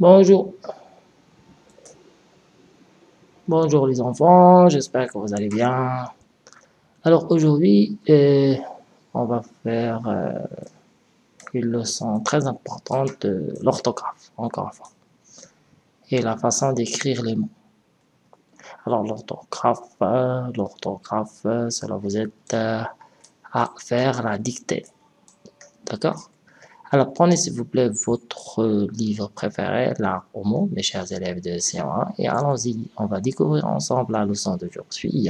Bonjour. Bonjour les enfants, j'espère que vous allez bien. Alors aujourd'hui, euh, on va faire euh, une leçon très importante de l'orthographe, encore une fois. Et la façon d'écrire les mots. Alors l'orthographe, euh, l'orthographe, cela vous aide à faire la dictée. D'accord? Alors prenez s'il vous plaît votre livre préféré, l'art au mot, mes chers élèves de C1, et allons-y, on va découvrir ensemble la leçon d'aujourd'hui.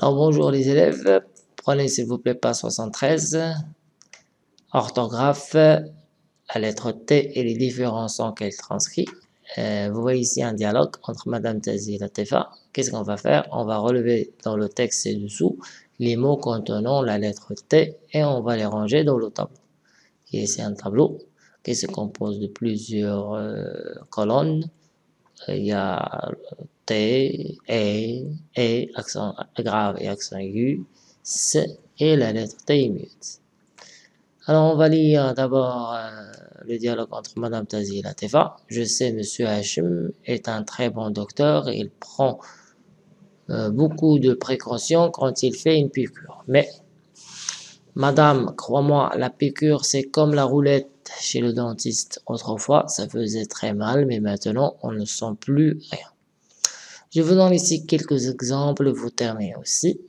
Alors bonjour les élèves, prenez s'il vous plaît pas 73, orthographe, la lettre T et les différents sons qu'elle transcrit. Euh, vous voyez ici un dialogue entre Madame Tazi et Latifa. Qu'est-ce qu'on va faire? On va relever dans le texte ci-dessous les mots contenant la lettre T et on va les ranger dans le tableau. Et c'est un tableau qui se compose de plusieurs euh, colonnes. Il y a T, E, E, accent grave et accent aigu, C et la lettre T muette. Alors, on va lire d'abord euh, le dialogue entre Madame Tazi et Latifa. Je sais, Monsieur Hachim est un très bon docteur il prend euh, beaucoup de précautions quand il fait une piqûre. Mais, Madame, crois-moi, la piqûre, c'est comme la roulette chez le dentiste. Autrefois, ça faisait très mal, mais maintenant, on ne sent plus rien. Je vous donne ici quelques exemples, vous terminez aussi.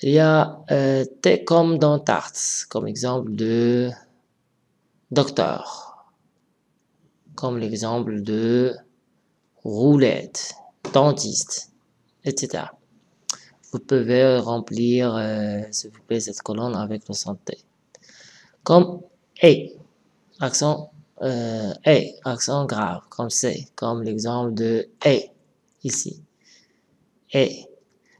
Il y a euh, T comme dans Tarts, comme exemple de docteur, comme l'exemple de roulette, dentiste, etc. Vous pouvez remplir, euh, s'il vous plaît, cette colonne avec le santé. Comme E, accent euh, E, accent grave, comme C, comme l'exemple de E, ici. E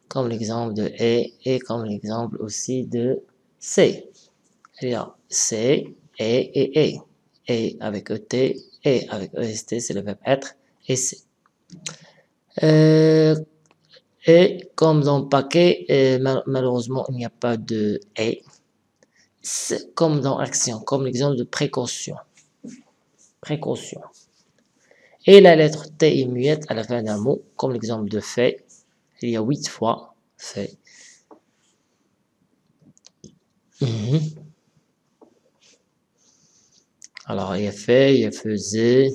comme l'exemple de E et comme l'exemple aussi de C. Alors, C, E et E. E avec ET, E avec EST, c'est le verbe être, et C. Euh, et comme dans paquet, euh, malheureusement, il n'y a pas de E. C comme dans action, comme l'exemple de précaution. Précaution. Et la lettre T est muette à la fin d'un mot, comme l'exemple de fait, il y a huit fois fait. Mhm. Alors, il a fait, il faisait.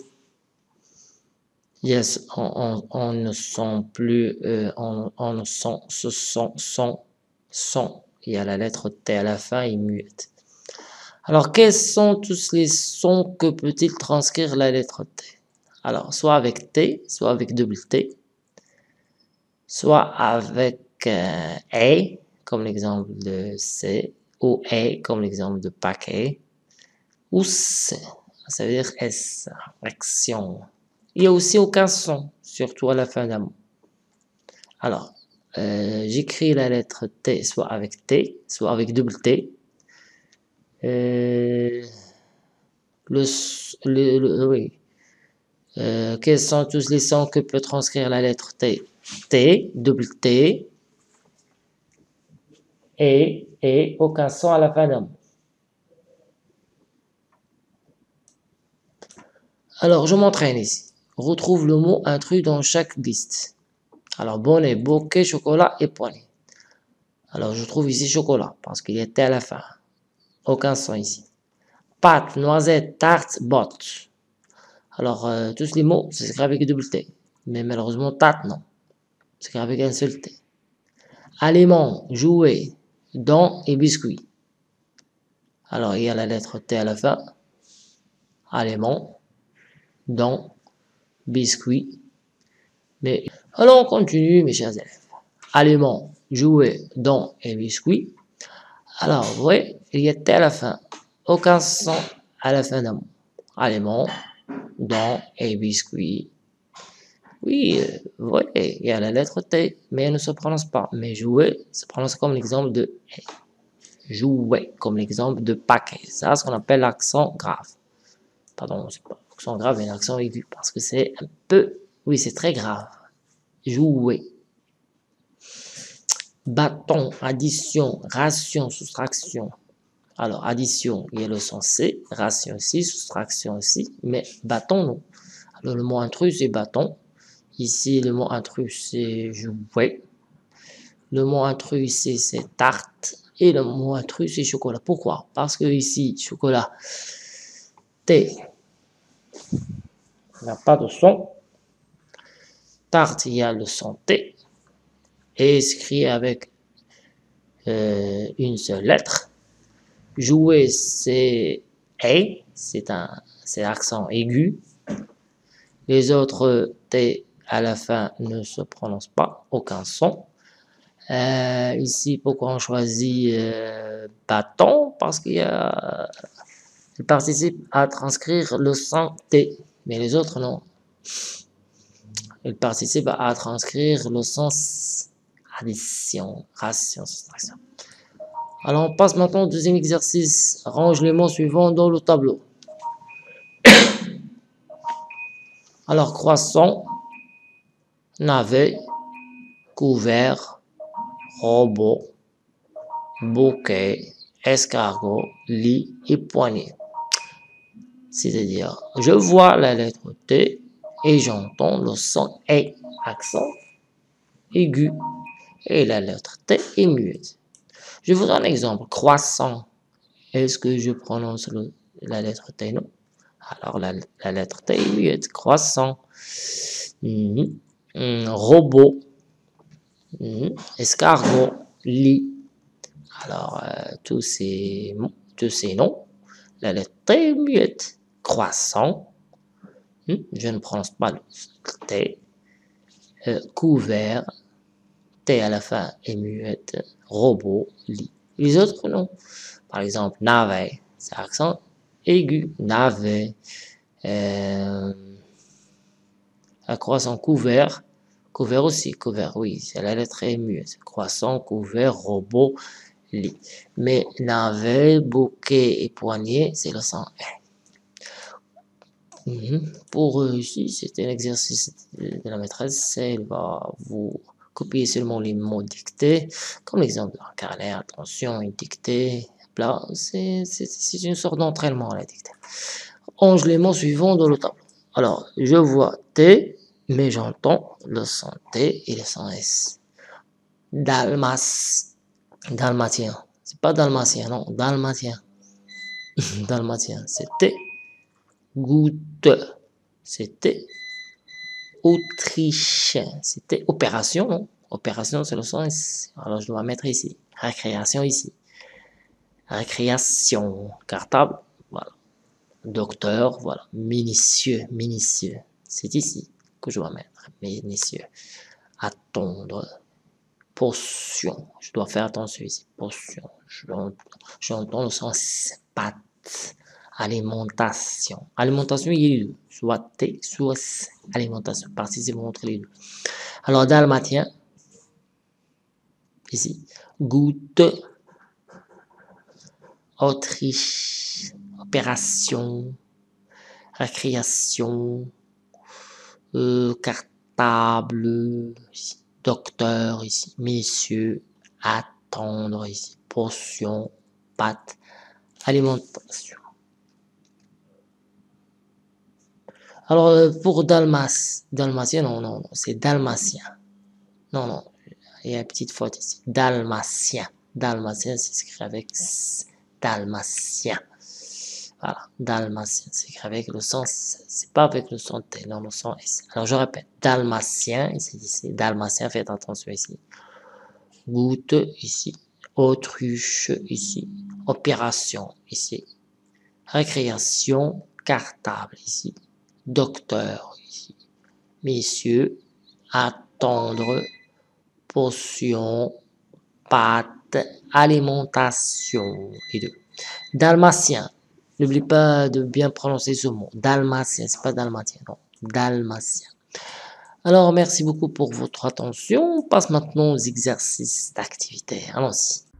Yes, on, ne sent plus, euh, on, ne sent, ce son, son, son. Il y a la lettre T à la fin, il muette. Alors, quels sont tous les sons que peut-il transcrire la lettre T? Alors, soit avec T, soit avec double T, soit avec euh, A, comme l'exemple de C, ou A, comme l'exemple de paquet, ou C, ça veut dire S, action. Il n'y a aussi aucun son, surtout à la fin d'un mot. Alors, euh, j'écris la lettre T, soit avec T, soit avec double T. Euh, le, le, oui. quels sont tous les sons que peut transcrire la lettre T? T, double T, et, et aucun son à la fin d'un mot. Alors, je m'entraîne ici. Retrouve le mot intrus dans chaque liste. Alors, bonnet, bouquet, chocolat et poignée. Alors, je trouve ici chocolat, parce qu'il était à la fin. Aucun son ici. Pâte, noisette, tarte, botte. Alors, euh, tous les mots, c'est écrit avec double T. Mais malheureusement, tarte, non. C'est avec un seul T. Aliment, jouet, dents et biscuits. Alors, il y a la lettre T à la fin. Aliment, dents, biscuits. Mais, alors on continue, mes chers élèves. Aliment, jouet, dents et biscuits. Alors, vous voyez, il y a T à la fin. Aucun son à la fin d'un mot. Aliment, dents et biscuits. Oui, euh, il y a la lettre T, mais elle ne se prononce pas. Mais jouer se prononce comme l'exemple de jouer, comme l'exemple de paquet. Ça, ce qu'on appelle l'accent grave. Pardon, c'est pas l'accent grave, mais l'accent aigu, parce que c'est un peu, oui, c'est très grave. jouer. Bâton, addition, ration, soustraction. Alors, addition, il y a le sens C, ration aussi, soustraction aussi, mais bâton, non. Alors, le mot intrus, c'est bâton. Ici, le mot intrus, c'est jouer. Le mot intrus, c'est tarte. Et le mot intrus, c'est chocolat. Pourquoi? Parce que ici, chocolat, T, il n'y a pas de son. Tarte, il y a le son T. Et écrit avec euh, une seule lettre. Jouer, c'est A, c'est un accent aigu. Les autres T à la fin ne se prononcent pas, aucun son. Euh, ici, pourquoi on choisit euh, bâton? Parce qu'il participe à transcrire le son T, mais les autres non. Il participe à transcrire le sens addition, ration, soustraction. Alors, on passe maintenant au deuxième exercice. Range les mots suivants dans le tableau. Alors, croissant, navet, couvert, robot, bouquet, escargot, lit et poignée. C'est-à-dire, je vois la lettre T et j'entends le son E, accent aigu, et la lettre T est muette. Je vous donne un exemple. Croissant. Est-ce que je prononce la lettre T Non? Alors, la, lettre T est muette. Croissant. Mhm. Mm, robot. Mhm. Escargot. Lit. Alors, euh, tous, ces, tous ces noms. La lettre T muette. Croissant. Hmm, je ne prononce pas le T. Euh, couvert. T à la fin est muette, robot, lit. Les autres, non. Par exemple, navet, c'est accent aigu, navet. Euh, croissant couvert, couvert aussi, couvert, oui, c'est la lettre muette. Croissant, couvert, robot, lit. Mais navet, bouquet et poignet, c'est le sang mhm. Pour ici, c'est un exercice de la maîtresse. Elle va vous copier seulement les mots dictés, comme l'exemple de carnet, attention, une dictée, c'est une sorte d'entraînement à la dictée. Les mots suivants dans le tableau. Alors, je vois T, mais j'entends le son T et le son S. Dalmas, dalmatien. C'est pas dalmatien, non, dalmatien. dalmatien, c'est T. Goutte, c'est T. Autrichien. C'était opération, Opération, c'est le sens. Alors, je dois mettre ici. Récréation ici. Récréation. Cartable. Docteur. Voilà. Minutieux. Minutieux. C'est ici que je dois mettre. Minutieux. Attendre. Potion. Je dois faire attention ici. Potion. J'entends le sens pâte alimentation. Alimentation, il y a deux. Soit T, soit. Alimentation. Participe entre les deux. Alors, dalmatien, ici. Goutte. Autriche. Opération. Récréation. Euh, cartable. Docteur, ici. Messieurs. Attendre, ici. Potion. Pâte. Alimentation. Alors, euh, pour Dalmas, Dalmatien, non, non, non, c'est Dalmatien. Non, non, il y a une petite faute ici. Dalmatien. Dalmatien, c'est écrit avec Dalmatien. Voilà, Dalmatien, c'est avec le son, c'est pas avec le son T, non, le son S. Alors, je répète, Dalmatien, ici, ici, Dalmatien, faites attention ici. Goutte, ici. Autruche, ici. Opération, ici. Récréation, cartable, ici docteur ici. Messieurs, attendre, potion, pâte, alimentation. Et deux. Dalmatien. N'oublie pas de bien prononcer ce mot. Dalmatien, c'est pas dalmatien, non. Dalmatien. Alors, merci beaucoup pour votre attention. On passe maintenant aux exercices d'activité. Allons-y.